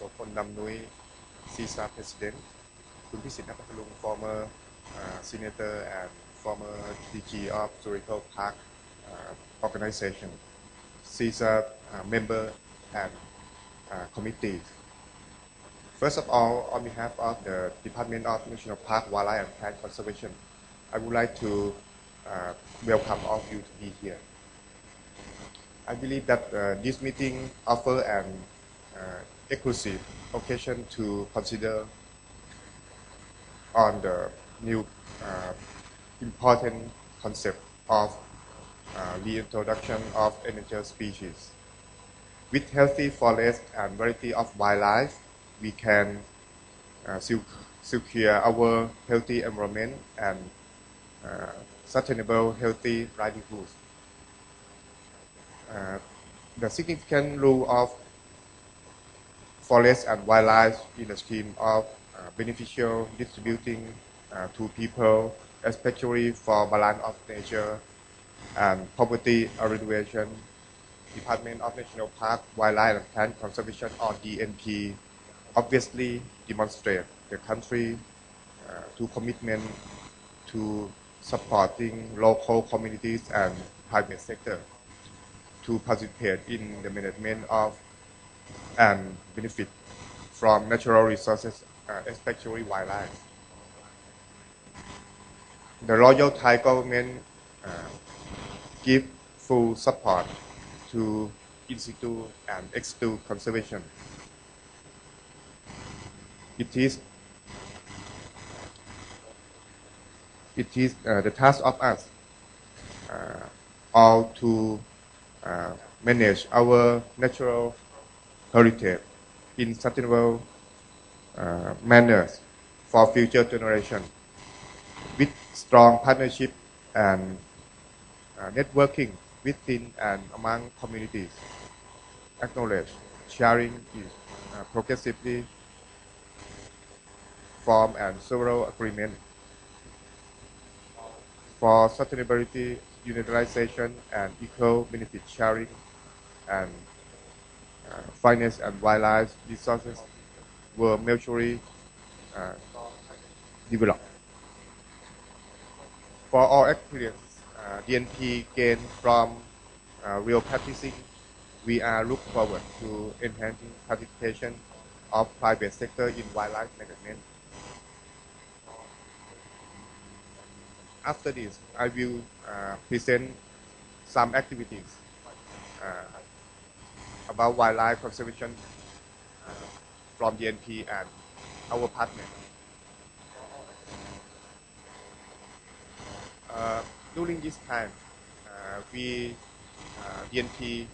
โสพลดำนุ้ย SEAZA President คุณพิสิทธิ์นภัทลุง former uh, Senator and former DG of Tropical Park uh, Organization SEAZA uh, member and uh, committee First of all, on behalf of the Department of National Park, Wildlife and Plant Conservation, I would like to uh, welcome all of you to be here. I believe that uh, this meeting offers an uh, exclusive occasion to consider on the new uh, important concept of uh, reintroduction of endangered species. With healthy forest and variety of wildlife, we can uh, secure our healthy environment and uh, sustainable healthy livelihoods. Uh, the significant role of forest and wildlife in the scheme of uh, beneficial distributing uh, to people, especially for balance of nature and poverty alleviation, Department of National Park, Wildlife and Plant Conservation or DNP obviously demonstrate the country uh, to commitment to supporting local communities and private sector to participate in the management of and benefit from natural resources, uh, especially wildlife. The Royal Thai government uh, give full support to in situ and external conservation it is it is uh, the task of us uh, all to uh, manage our natural heritage in sustainable uh, manners for future generation. With strong partnership and uh, networking within and among communities. Acknowledge sharing is uh, progressively form and several agreements for sustainability, utilization, and equal benefit sharing, and finance and wildlife resources were mutually uh, developed. For our experience, uh, DNP gained from uh, real practicing, we are look forward to enhancing participation of private sector in wildlife management after this, I will uh, present some activities uh, about wildlife conservation uh, from DNP and our partner. Uh, during this time, uh, we DNP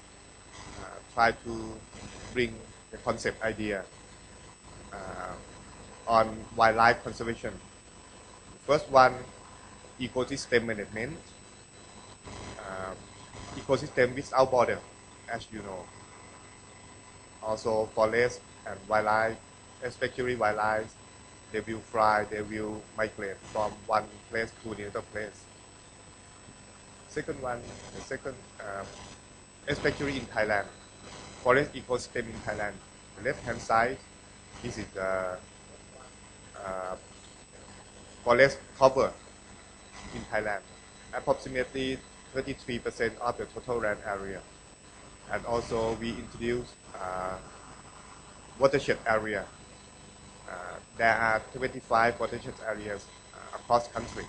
uh, try to bring the concept idea on wildlife conservation. First one ecosystem management, uh, ecosystem without border, as you know. Also forest and wildlife, especially wildlife, they will fly, they will migrate from one place to the other place. Second one, the second, uh, especially in Thailand, forest ecosystem in Thailand. The left hand side, this is the uh, forest cover in Thailand, approximately 33% of the total land area. And also we introduced uh, watershed area. Uh, there are 25 watershed areas uh, across country.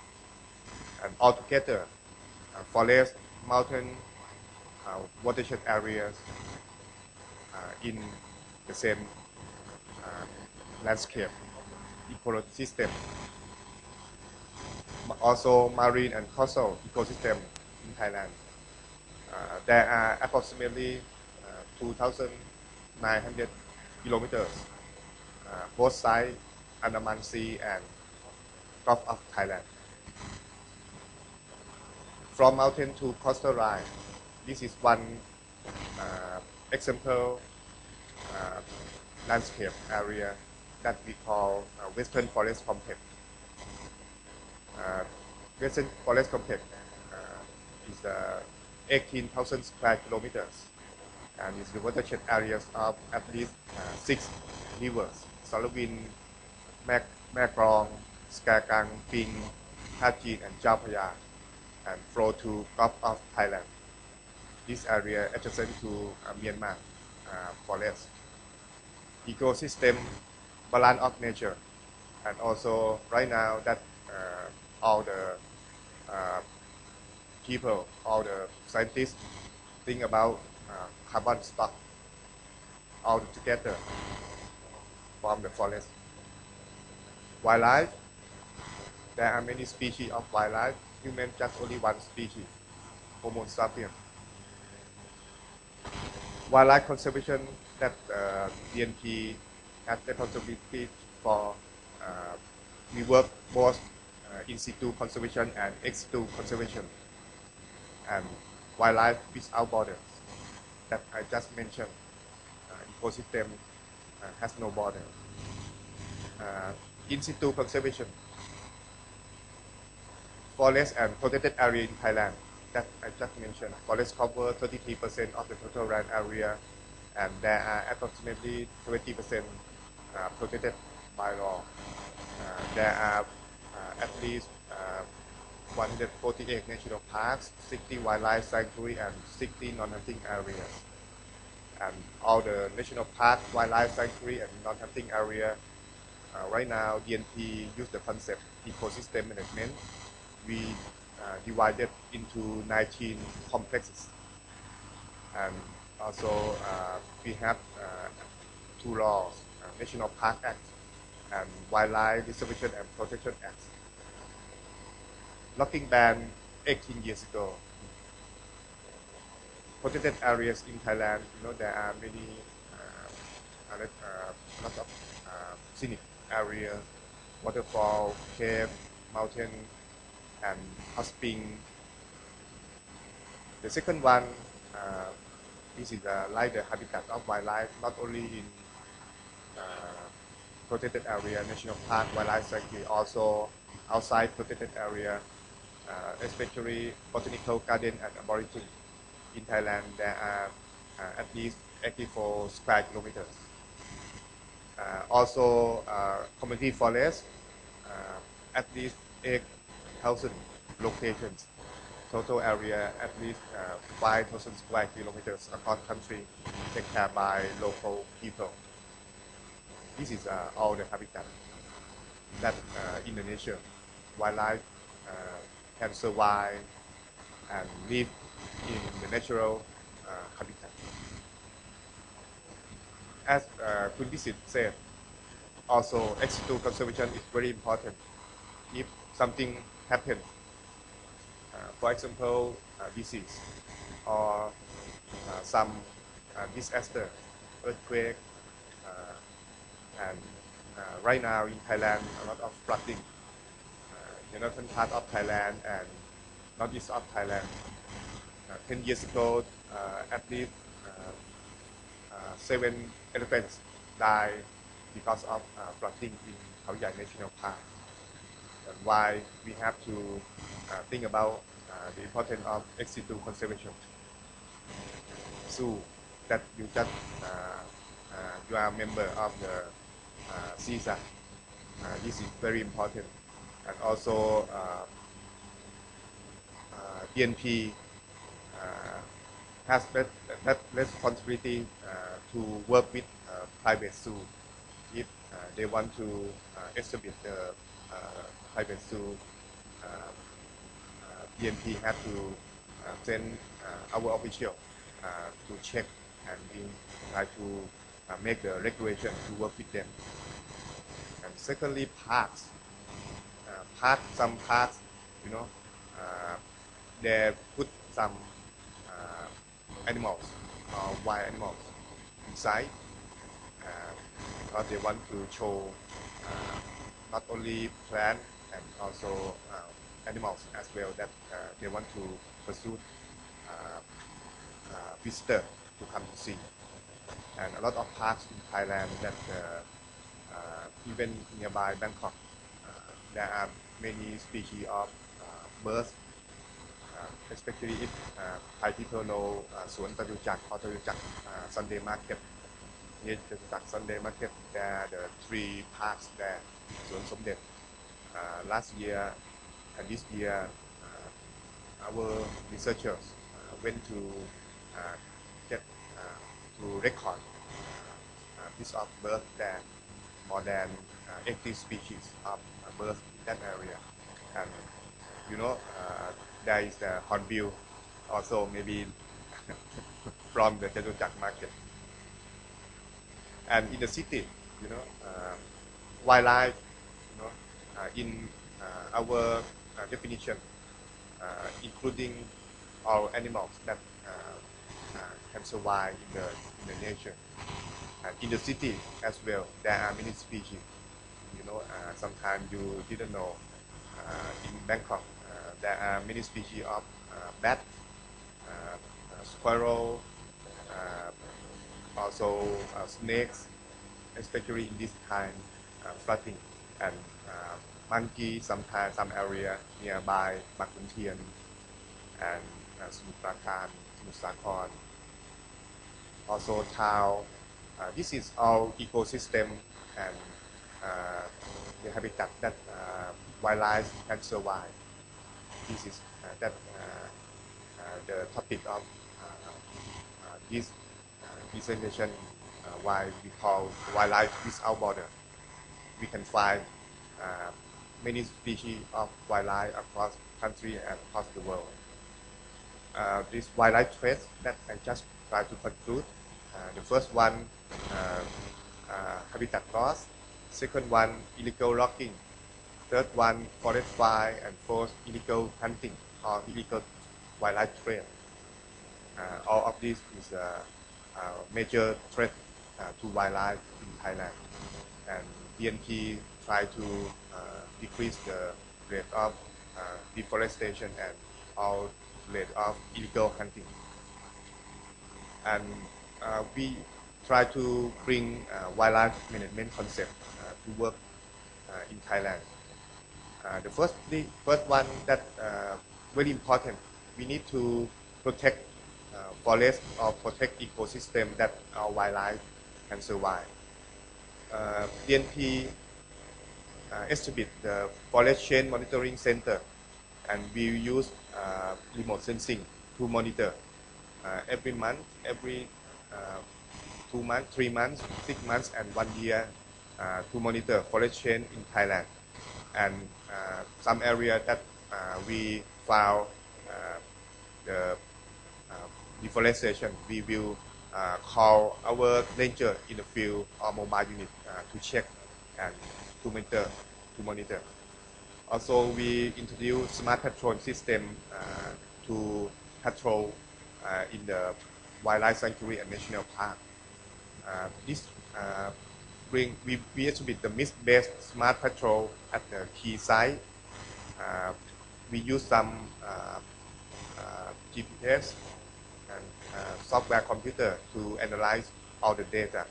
And altogether, uh, forest, mountain, uh, watershed areas in the same landscape ecosystem. also marine and coastal ecosystem in Thailand. Uh, there are approximately uh, 2,900 kilometers, uh, both sides Andaman Sea and Gulf of Thailand. From mountain to coastal line, this is one uh, example uh, landscape area that we call uh, Western Forest Complex. Western Forest Complex is 18,000 square kilometers. And its watershed areas of at least uh, six rivers, Salween, Mek, Mekrong, Skagang, Ping, Hajin, and Japaya, and flow to Gulf of Thailand. This area adjacent to uh, Myanmar uh, forest. Ecosystem balance of nature. And also right now that uh, all the uh, people, all the scientists think about uh, carbon stock all together from the forest. Wildlife, there are many species of wildlife. Human just only one species, Homo sapiens. Wildlife conservation that uh, DNP has responsibility for. Uh, we work both uh, in situ conservation and ex situ conservation, and wildlife without borders that I just mentioned. Uh, ecosystem uh, has no border. Uh, in situ conservation, forest and protected area in Thailand that I just mentioned. Forest cover 33% of the total land area, and there are approximately 20% uh, protected by law. Uh, there are uh, at least uh, 148 national parks, 60 wildlife sanctuary, and 60 non-hunting areas. And all the national park, wildlife sanctuary, and non-hunting area, uh, right now DNP use the concept ecosystem management. We uh, divided into 19 complexes. And also uh, we have uh, two laws, uh, National Park Act and Wildlife Conservation and Protection Act. Logging ban 18 years ago. Protected areas in Thailand, you know, there are many, uh, uh, lots of uh, scenic areas, waterfall, cave, mountain, and hot. The second one, uh, this is uh, like the habitat of wildlife, not only in uh, protected area, national park, wildlife sanctuary, also outside protected area, especially botanical garden and arboretum. In Thailand, there are uh, at least 84 square kilometers. Uh, also, uh, community forest, uh, at least 8,000 locations. Total area at least uh, 5,000 square kilometers across country taken care by local people. This is uh, all the habitat that uh, Indonesia wildlife uh, can survive and live in the natural uh, habitat. As uh, said, also ex situ conservation is very important. If something happens, uh, for example, uh, disease or uh, some uh, disaster, earthquake, uh, and right now in Thailand, a lot of flooding. The northern part of Thailand and northeast of Thailand. Uh, 10 years ago, uh, at least uh, uh, seven elephants died because of uh, flooding in Khao Yai National Park. And why we have to uh, think about the importance of ex situ conservation. So that you just you are a member of the SEAZA. This is very important. And also uh, uh, DNP uh, has that, that responsibility uh, to work with uh, private zoo if uh, they want to uh, establish the uh, private zoo. Uh, uh, DNP have to uh, send uh, our official uh, to check and we try to uh, make the regulation to work with them. And secondly, parks. Uh, park, some parks, you know, uh, they put some uh, animals or wild animals inside uh, because they want to show uh, not only plant and also uh, animals as well that uh, they want to pursue uh, uh, visitor to come to see. And a lot of parks in Thailand that uh, uh, even nearby Bangkok, uh, there are many species of uh, birds, uh, especially if uh, Thai people know uh, Suan Chatuchak or Chatuchak Sunday Market. Near Chatuchak Sunday Market, there are the three parks there, Suan Somdet. last year and this year, our researchers went to get to record uh, piece of bird there more than uh, 80 species of uh, birds in that area. And you know, uh, there is the hornbill also maybe from the Jatujak market. And in the city, you know, uh, wildlife, you know, uh, in uh, our uh, definition, uh, including all animals that uh, uh, can survive in the, in the nature. And in the city as well, there are many species. You know, uh, sometimes you didn't know. Uh, in Bangkok, uh, there are many species of uh, bat, squirrel, also snakes, especially in this uh, flooding, and monkey sometimes some area nearby Bak Tien and uh, Samut Prakan, Also town. Uh, this is all ecosystem and the habitat that uh, wildlife can survive. This is uh, that uh, uh, the topic of uh, uh, this uh, presentation. Uh, why we call wildlife without border. We can find uh, many species of wildlife across country and across the world. Uh, this wildlife traits that I just try to conclude. Uh, the first one, uh, uh, habitat loss. Second one, illegal logging. Third one, forest fire. And fourth, illegal hunting or illegal wildlife trade. Uh, all of this is a, a major threat uh, to wildlife in Thailand. And DNP try to uh, decrease the rate of uh, deforestation and all rate of illegal hunting. And uh, we try to bring uh, wildlife management concept uh, to work uh, in Thailand. Uh, the first, the first one that uh, very important, we need to protect uh, forest or protect ecosystem that our wildlife can survive. Uh, DNP uh, established the forest change monitoring center and we use uh, remote sensing to monitor uh, every month, every uh, two months, three months, six months, and one year uh, to monitor forest change in Thailand. And uh, some area that uh, we found uh, the uh, deforestation, we will uh, call our ranger in the field or mobile unit uh, to check and to monitor. To monitor. Also, we introduce smart patrol system uh, to patrol uh, in the wildlife sanctuary and national park. Uh, this uh, bring we, we exhibit the mist-based smart patrol at the key site. Uh, we use some uh, uh, GPS and uh, software computer to analyze all the data.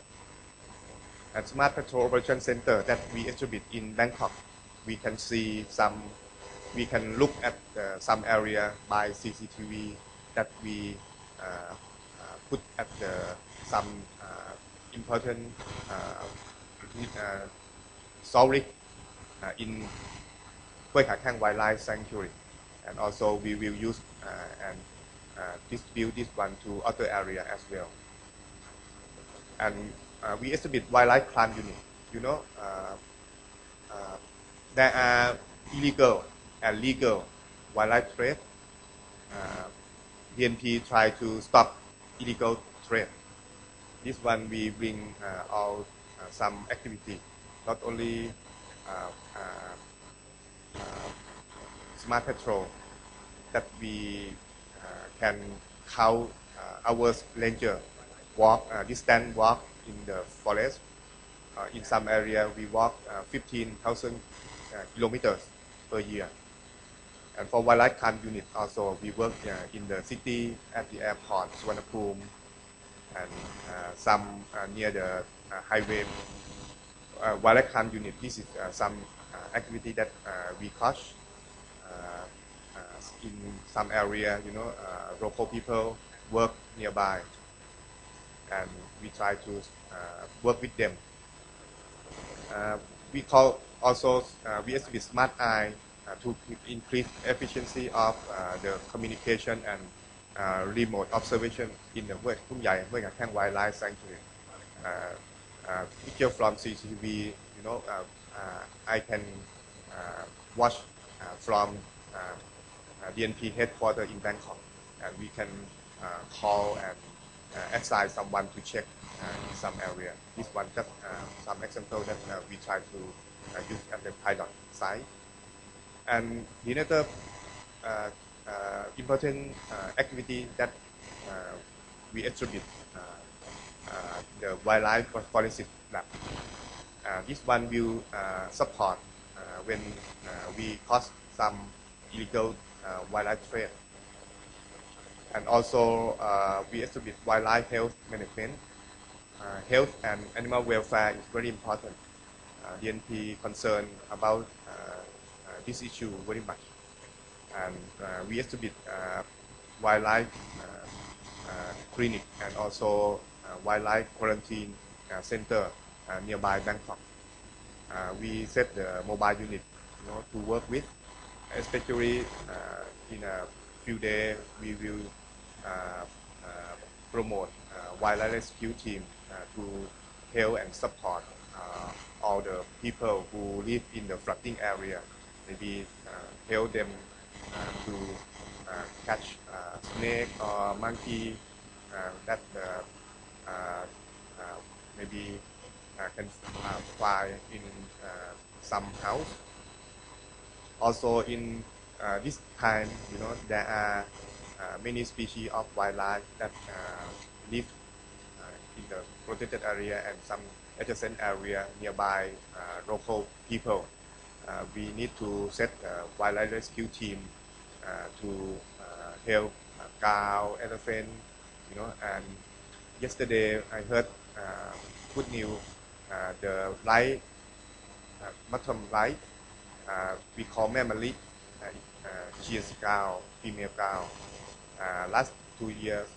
At Smart Patrol Operation Center that we exhibit in Bangkok, we can see some, we can look at some area by CCTV that we uh, uh, put at the, some important uh, uh, storage uh, in Khang Wildlife Sanctuary. And also we will use and distribute this one to other area as well. And we established wildlife crime unit. You know, there are illegal and legal wildlife trade. Uh, DNP try to stop illegal trade. This one we bring uh, all uh, some activity, not only uh, smart patrol that we can count hours ranger walk distance walk in the forest. In some area we walk uh, 15,000 uh, kilometers per year. And for wildlife unit also we work uh, in the city at the airport Suvarnabhumi and uh, some uh, near the uh, highway. Uh, crime unit this is some activity that we catch in some area, you know, local people work nearby. and we try to work with them. We call also we smart eye uh, to increase efficiency of uh, the communication and uh, remote observation in the West Kumyai Wildlife Sanctuary. Uh, uh, picture from CCTV, you know, uh, I can watch from DNP headquarters in Bangkok. And we can call and assign someone to check in some area. This one just some example that we try to use at the pilot site. And the another important uh, activity that uh, we attribute uh, uh, the wildlife forensic lab. Uh, this one will uh, support uh, when uh, we cause some illegal uh, wildlife trade. And also uh, we establish wildlife health management. Uh, health and animal welfare is very important. Uh, DNP concerned about uh, uh, this issue very much. And uh, we establish uh, wildlife uh, clinic and also wildlife quarantine center nearby Bangkok. We set the mobile unit you know, to work with, especially in a few days we will promote wildlife rescue team to help and support uh, all the people who live in the flooding area. Maybe uh, help them to uh, catch uh, snake or monkey uh, that uh, uh, uh, maybe uh, can uh, fly in uh, some house. Also in uh, this time, you know, there are uh, many species of wildlife that uh, live uh, in the protected area and some adjacent area nearby uh, local people. Uh, we need to set a wildlife rescue team uh, to help cow, elephant, you know. And yesterday I heard good news, the light, uh, light, we call Mamali, uh, she is cow, female cow. last two years,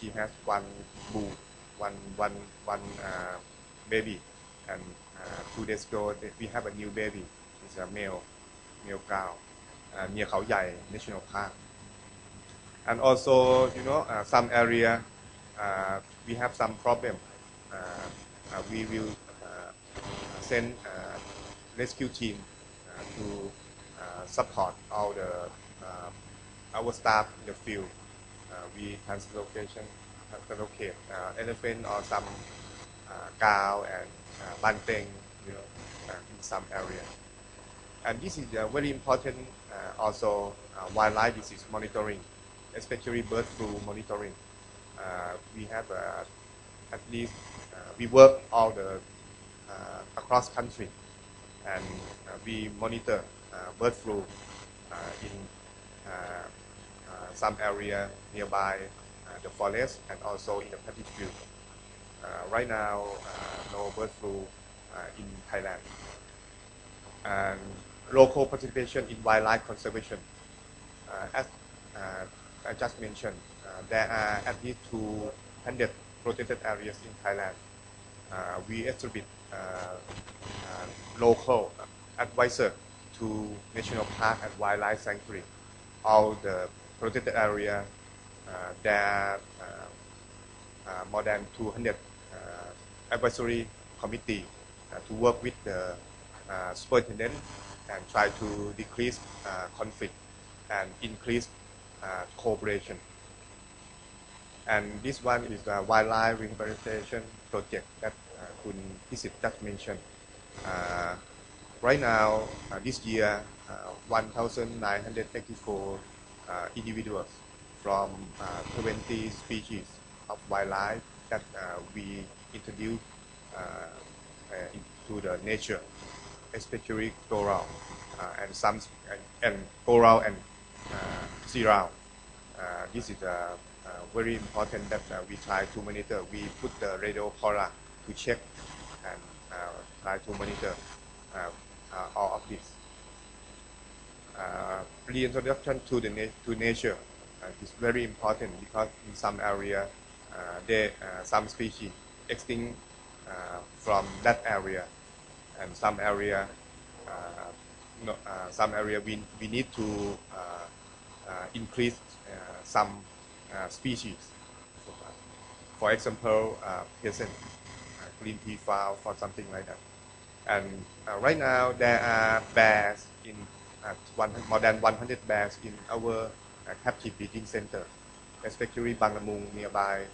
she has one bull, one, one, one baby. And two days ago, we have a new baby. It's a male, male cow, uh, Yai National Park. And also, you know, uh, some area, uh, we have some problem. Uh, uh, we will send rescue team to support all the our staff in the field. We translocation, translocate uh, elephant or some cow and uh, banteng, you know, in some area. And this is uh, very important uh, also uh, wildlife disease monitoring, especially bird flu monitoring. Uh, we have uh, at least uh, we work all the uh, across country and uh, we monitor bird flu in some area nearby the forest and also in the paddy field. Right now, no bird flu in Thailand. And local participation in wildlife conservation. Uh, as uh, I just mentioned, uh, there are at least 200 protected areas in Thailand. We uh, local advisor to national park and wildlife sanctuary. All the protected area, uh, there are uh, uh, more than 200 uh, advisory committee to work with the superintendent and try to decrease uh, conflict and increase uh, cooperation. And this one is the wildlife rehabilitation project that uh, Kun Pisit just mentioned. Right now, this year, uh, 1,984 uh, individuals from uh, 20 species of wildlife that we introduced into the nature, especially goral uh, and some and, and goral and uh, serow. Uh, this is uh, uh, very important that uh, we try to monitor. We put the radio collar to check and uh, try to monitor all of this. Reintroduction to the na- to nature is very important because in some area uh, some species extinct from that area, and some area, uh, no, uh, some area we, we need to uh, increase some species. For example, pheasant, uh, green pea fowl, for something like that. And right now there are bears in one, more than 100 bears in our captive breeding center, especially Banglamung nearby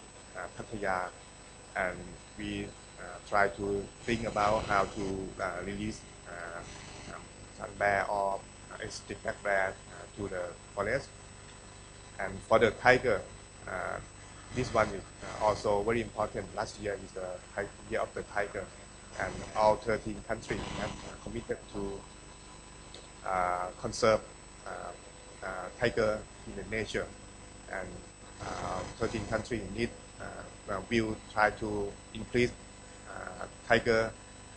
Pattaya, and we try to think about how to uh, release uh, sun bear or uh, Asiatic black bear uh, to the forest. And for the tiger, uh, this one is uh, also very important. Last year is the year of the tiger, and all 13 countries have uh, committed to uh, conserve uh, uh, tiger in the nature, and uh, 13 countries need uh, uh, will try to increase uh, tiger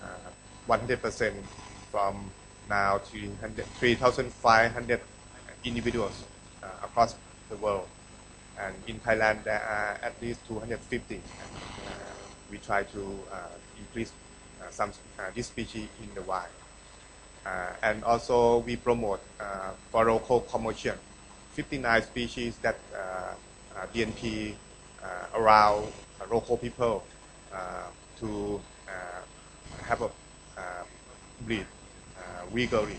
uh, 100% from now to 3,500 individuals uh, across the world. And in Thailand, there are at least 250. And, uh, we try to uh, increase uh, some uh, this species in the wild. Uh, and also we promote uh, for local commercial 59 species that uh, uh, DNP uh, around uh, local people uh, to uh, have a uh, breed uh, legally.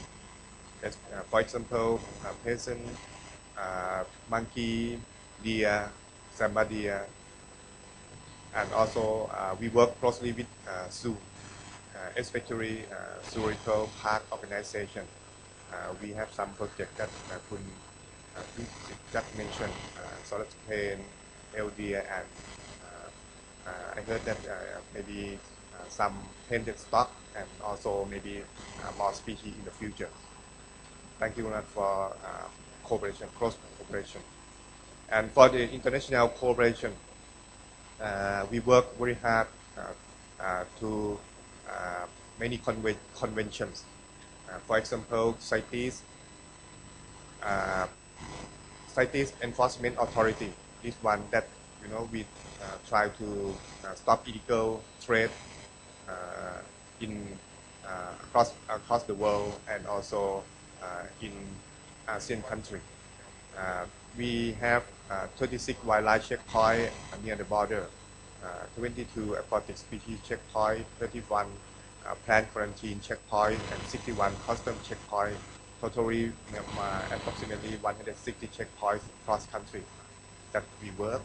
As, uh, for example, uh, pheasant, uh, monkey, deer, sambar deer, and also uh, we work closely with uh, zoo, uh, especially uh, zoological park organization. Uh, we have some project that uh, Kun uh, just mentioned, uh, Solar Spain, Eld's deer, and uh, uh, I heard that uh, maybe uh, some painted stork and also maybe uh, more species in the future. Thank you much for uh, cooperation, close cooperation. And for the international cooperation, uh, we work very hard uh, uh, to uh, many conven- conventions. Uh, for example, CITES, uh, CITES Enforcement Authority is one that you know we uh, try to uh, stop illegal trade uh, in uh, across across the world and also uh, in ASEAN country. Uh, we have uh, 36 wildlife checkpoints near the border, uh, 22 aquatic species checkpoint, 31 uh, plant quarantine checkpoint, and 61 custom checkpoint. Totally uh, approximately 160 checkpoints across country that we work.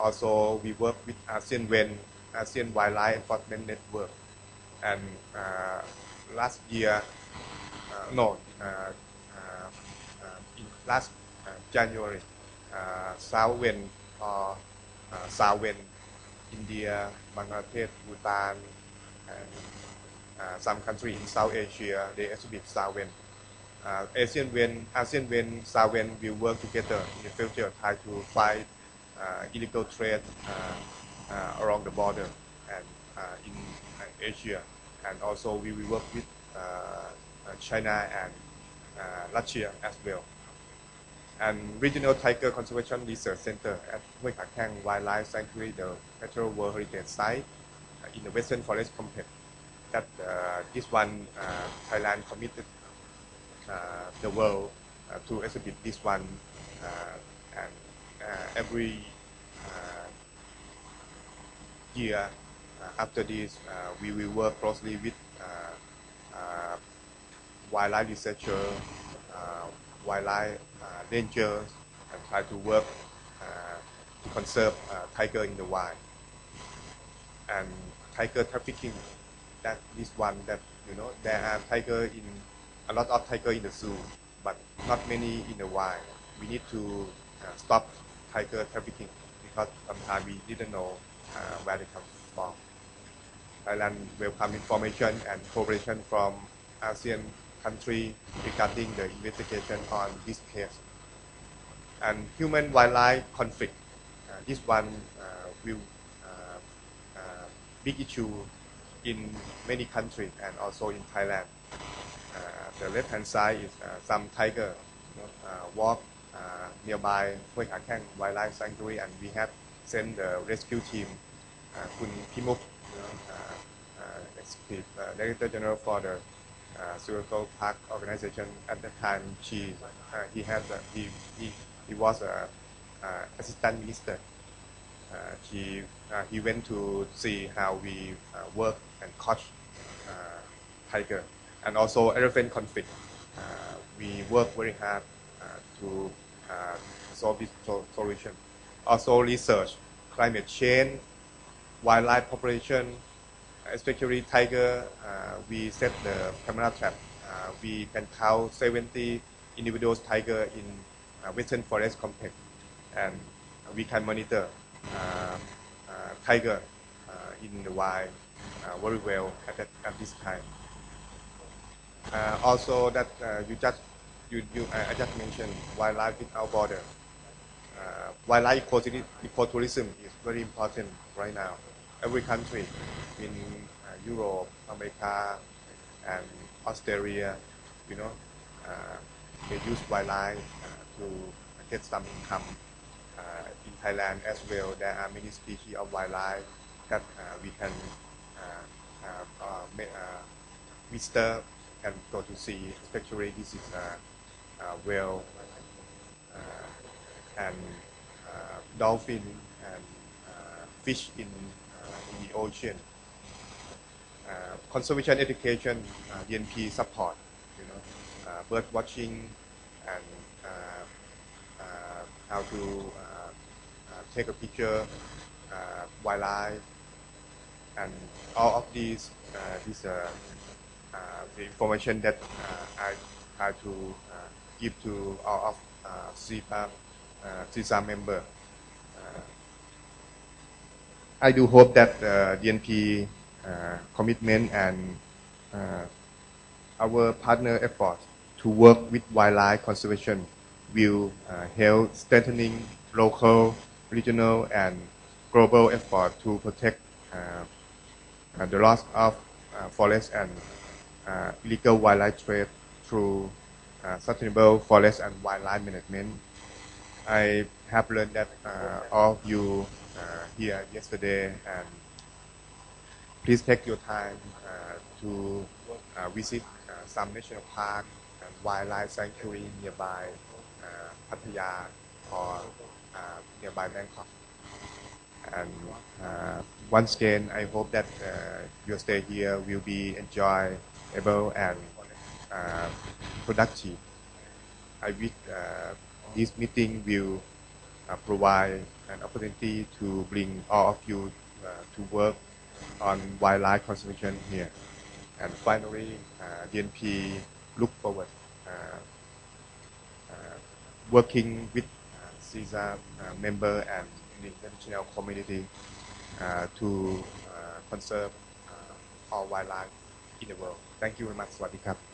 Also, we work with ASEAN WEN, ASEAN Wildlife Enforcement Network, and uh, last year, uh, no, uh, uh, in last uh, January, uh, SAWEN or uh, SAWEN, India, Bangladesh, Bhutan, and some countries in South Asia, they exhibit SAWEN. Asian Wen, ASEAN Wen, SAWEN will work together in the future, try to fight illegal trade uh, uh, along the border and uh, in uh, Asia. And also we will work with uh, uh, China and uh, Russia as well. And Regional Tiger Conservation Research Center at Hue Wildlife Sanctuary, the Natural World Heritage Site uh, in the Western Forest Complex. That uh, this one, uh, Thailand committed uh, the world uh, to exhibit this one uh, and uh, every uh, year uh, after this uh, we will work closely with uh, uh, wildlife researcher, uh, wildlife uh, rangers and try to work uh, to conserve uh, tiger in the wild. And tiger trafficking that is one that you know there are tiger in a lot of tiger in the zoo but not many in the wild. We need to uh, stop tiger trafficking because sometimes we didn't know uh, where they come from Thailand welcome information and cooperation from ASEAN country regarding the investigation on this case and human wildlife conflict uh, this one uh, will uh, uh, big issue in many countries and also in Thailand. Uh, the left hand side is uh, some tiger you know, walk uh, nearby Huai Kha Khaeng Wildlife Sanctuary, and we have sent the rescue team, Kun Pimuk, Executive Director General for the uh, Park Organization at the time. She, uh, he has, he, he, he was a uh, assistant minister uh, he uh, he went to see how we uh, work and catch tiger and also elephant conflict. we work very hard to uh, solve this solution. Also research climate change, wildlife population, especially tiger. Uh, we set the camera trap. Uh, we can count 70 individuals tiger in uh, Western Forest Complex, and we can monitor uh, uh, tiger in the wild very well at, that, at this time. Also, that you just you, you I just mentioned wildlife without border. Uh, wildlife ecotourism, is very important right now. Every country in uh, Europe, America, and Australia, you know, uh, they use wildlife uh, to get some income. Uh, in Thailand as well, there are many species of wildlife that uh, we can uh, uh, uh, can go to see, especially this is uh, whale uh, and uh, dolphin and uh, fish in, uh, in the ocean. Uh, conservation education, uh, DNP support, you know, uh, bird watching and uh, uh, how to uh, uh, take a picture, uh, wildlife, and all of these, uh, these uh, uh, the information that uh, I try to uh, give to all of uh, CPAP, uh, SEAZA member. Uh, I do hope that uh, DNP uh, commitment and uh, our partner effort to work with wildlife conservation will uh, help strengthening local, regional, and global effort to protect uh, uh, the loss of uh, forest and uh, illegal wildlife trade through uh, sustainable forest and wildlife management. I have learned that uh, all of you uh, here yesterday and please take your time to visit some national park and wildlife sanctuary nearby Pattaya or nearby Bangkok. And uh, once again, I hope that uh, your stay here will be enjoyable and uh, productive. I wish uh, this meeting will uh, provide an opportunity to bring all of you to work on wildlife conservation here. And finally, DNP look forward working with SEAZA member and the international community uh, to uh, conserve uh, all wildlife in the world. Thank you very much. สวัสดีครับ